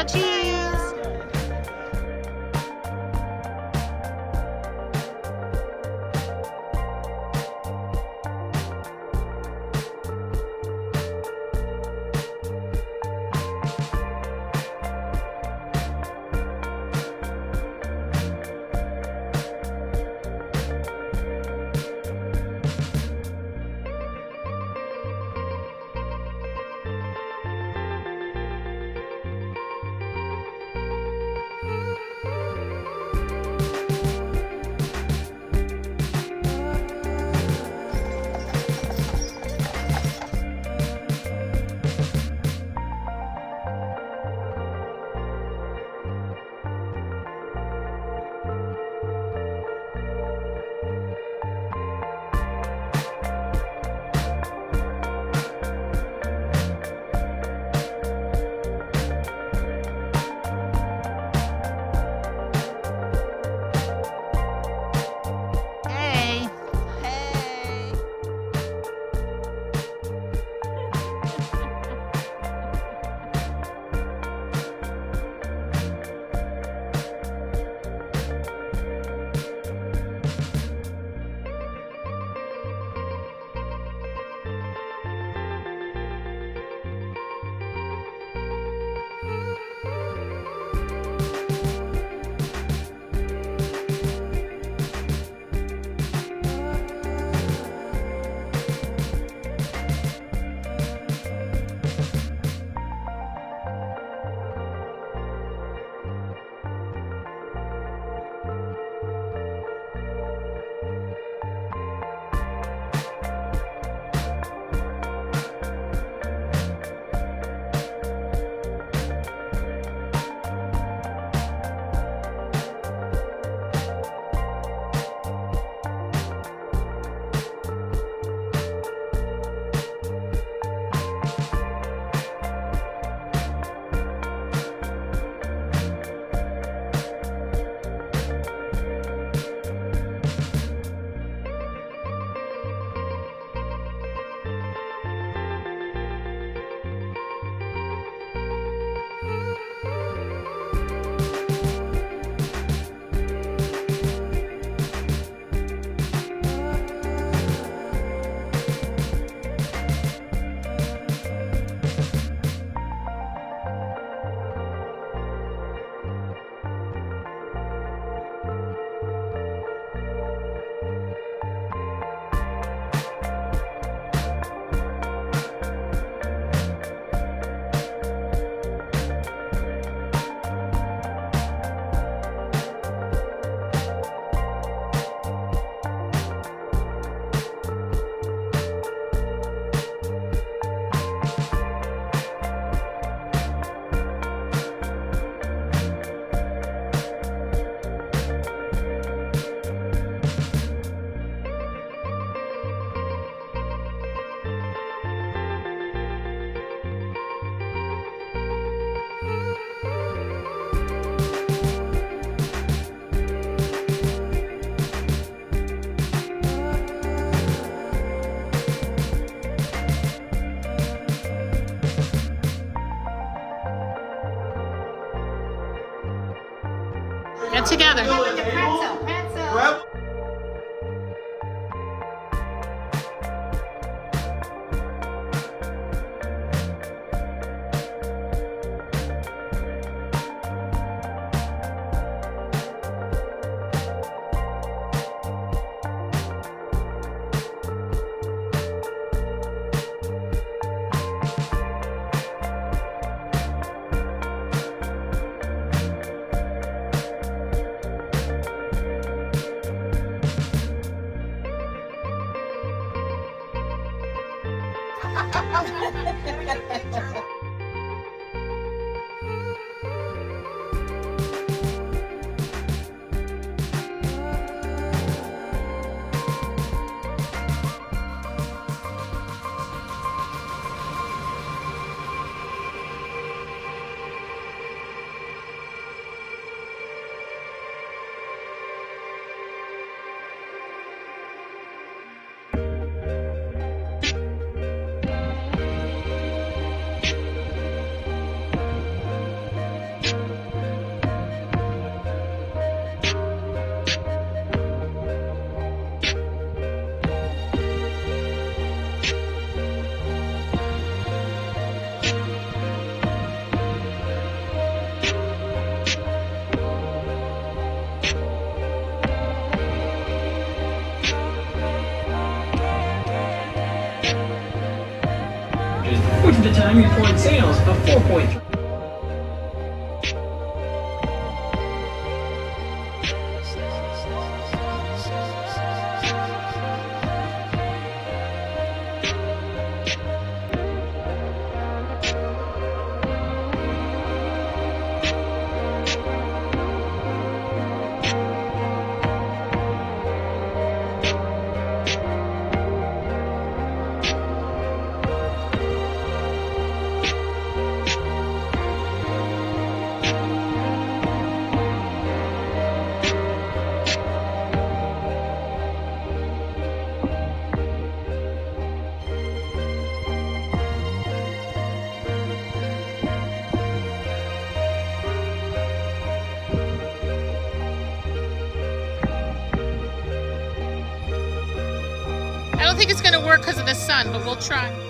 Nacho together. Oh, time reported sales of 4.3. think it's going to work because of the sun, but we'll try.